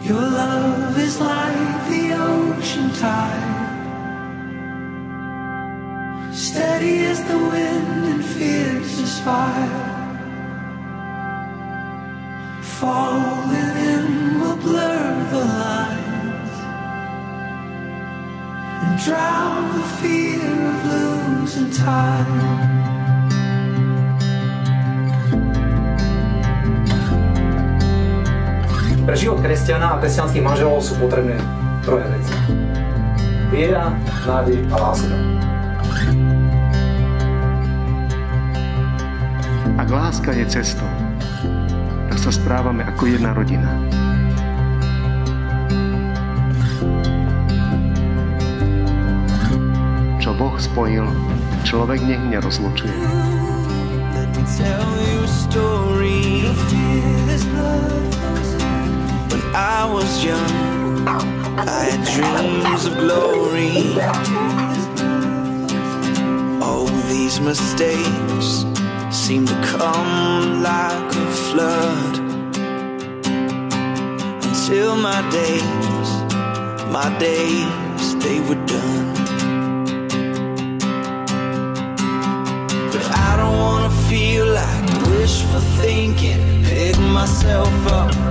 Your love is like the ocean tide, steady as the wind and fierce as fire. Falling in will blur the lines and drown the fear of losing time. Pre život kresťana a kresťanských manželov sú potrebné troje veci. Viera, nádej a láska. Ak láska je cestou, tak sa správame ako jedna rodina. Čo Boh spojil, človek nech nerozlučuje. Let me tell you a story. Fearless love I was young, I had dreams of glory. Oh, these mistakes seem to come like a flood. Until my days, my days, they were done. But I don't wanna feel like wishful thinking. Pick myself up